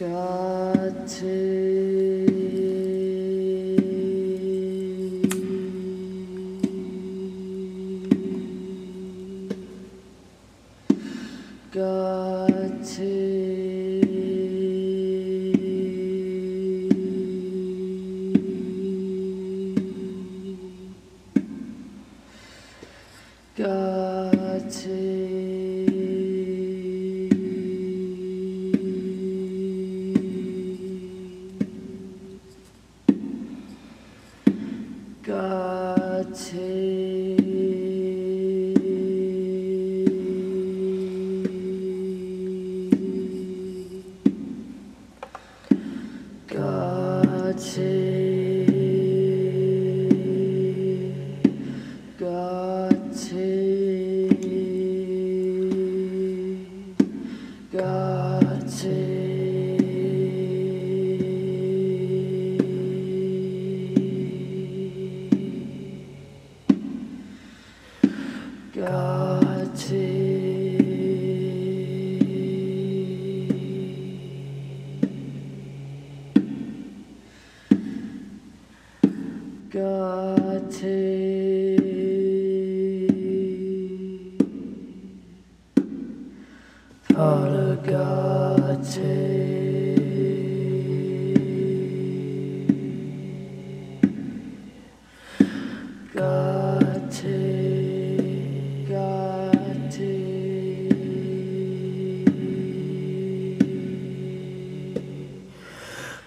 got to Gati.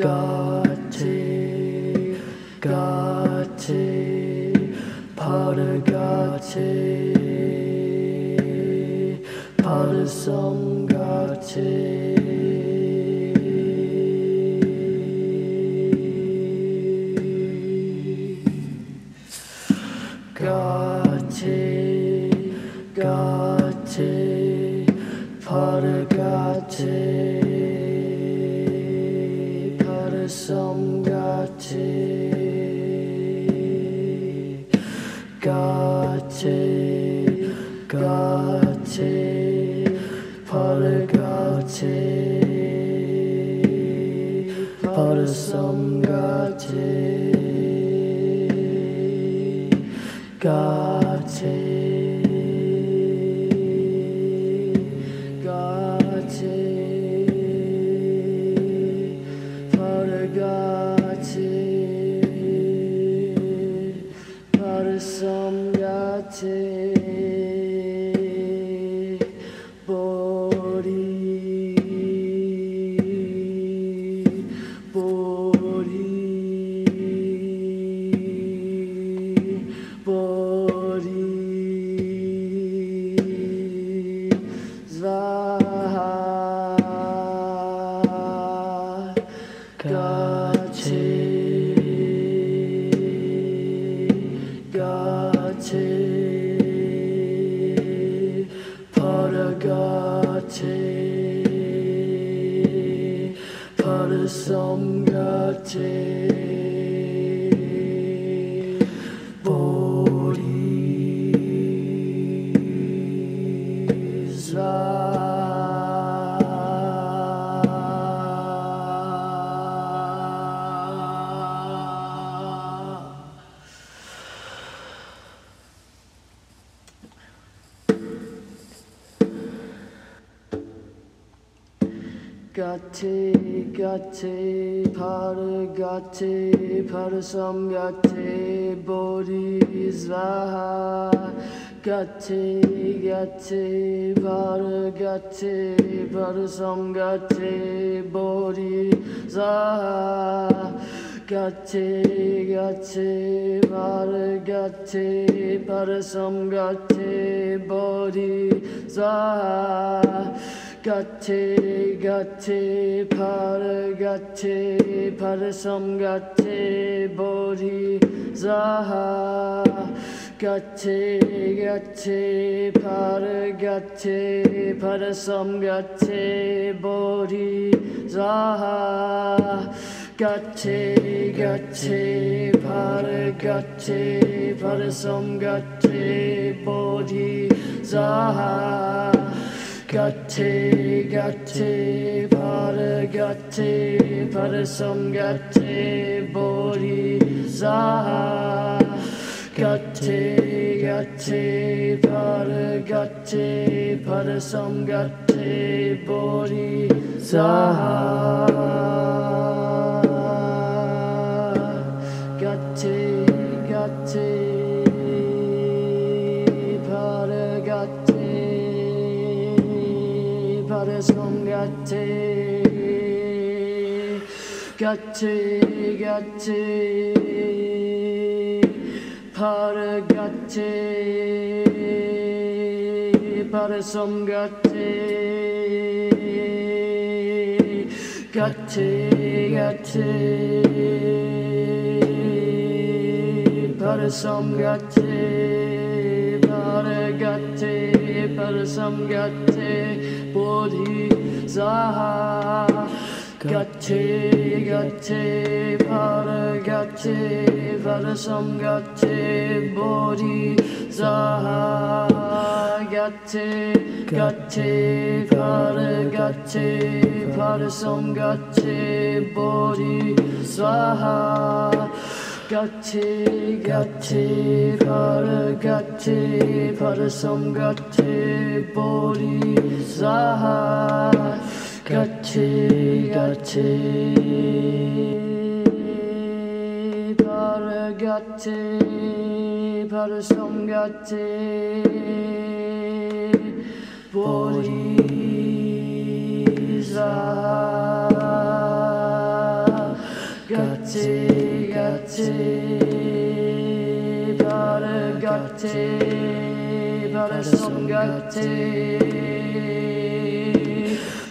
꽃이 꽃이 바르같이 바르성같이. 같이 같이 버릇같이. Parasamgati God Paragati, Paragati, Parasamgati. 같이 같이 바르 같이 바르섬 같이 보리자 같이 같이 바르 같이 바르섬 같이 보리자 같이 같이 바르 같이 바르섬 같이 보리자 Gati Gati Paragati Parasamgati Bodhi Svaha Gati Gati Paragati Parasamgati Bodhi Svaha Gati Gati Paragati Parasamgati Bodhi Svaha Gati Gati Paragati Parasamgati Bodhi Svaha Gati Gati Gati, gati, paragati Parasamgati Bodhi Svaha Gati Gati Paragati Parasamgati Bodhi Svaha 곁이 곁이 곁에. 바로 곁에 바로 손 곁에. 곁에 곁에. 바로 손 곁에 바로 곁에 바로 손 곁에. 보디 음. 혼자 곁이 곁이 바로 곁이 바로 섬 곁이 보리자 곁이 곁이 바로 곁이 바로 섬 곁이 보리자 같이 같이 바로 같이 바로 섬 같이 보리자 Gati Paragati Parasamgati Bodhi Svaha Gati Gati Paragati Parasamgati Bodhi Svaha Gati Gati Paragati Parasamgati Gati Gati Paragati Parasamgati Gati Gati Paragati Parasamgati Bodhi Svaha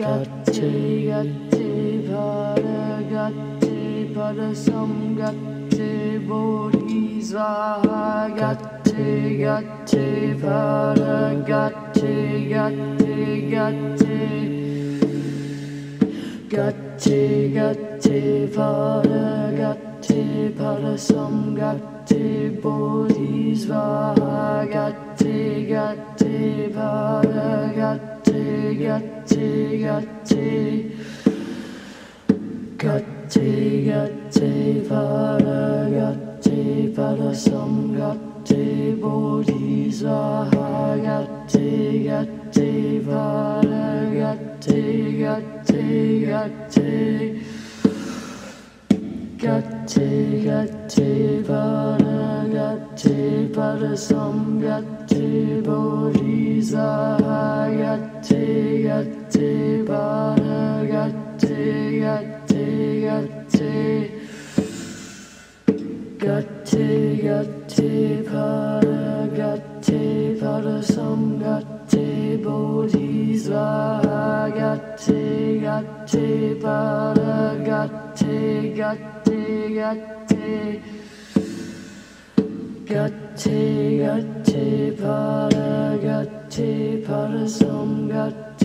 Gati Gati Paragati Parasamgati Bodhi Svaha Gati Gati Paragati Gati Gati Gati Gati Paragati Parasamgati Bodhi Svaha Gati Gati Gati Paragati Gati Gati Gati Gati Paragati Parasamgati Bodhi Svaha Gati Gati Paragati Gati Gati Gatti Gatti Pada Gatti Pada Samgatti Bodhisvaha Gatti Gatti. Pada Gatti Gatti Gatti Gatti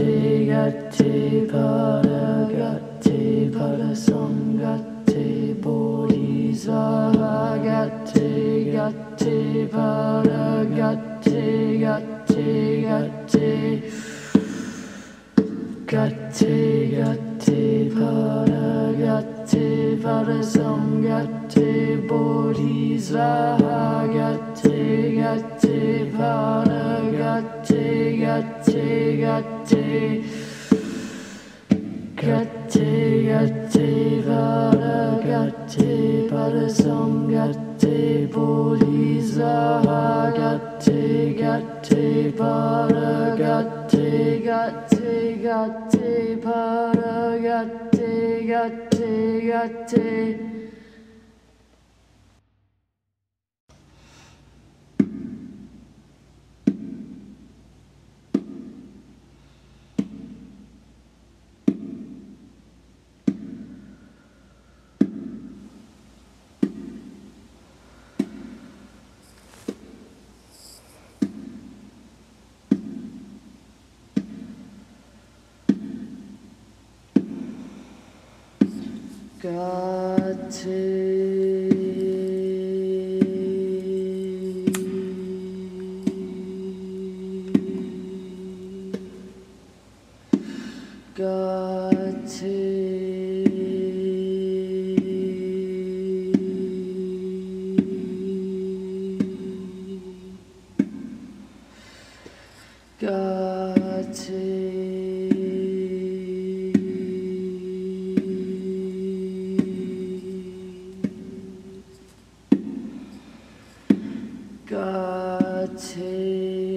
Gatti Gatti Pada Gatti Pada Samgatti Bodhisvaha Gatti Gatti Pada Gatti Gatti Gatti Gatti Gatti Pada Gatti Pada Samgatti Bodhisvaha Gatti Gatti Pada Gatti Gatti Gatti Gatti Gatti Pada Gatti Pada Samgatti Bodhisvaha Gatti Gatti Pada Gatti Gatti Gatti Pada Gatti Gatti Gatti God. got take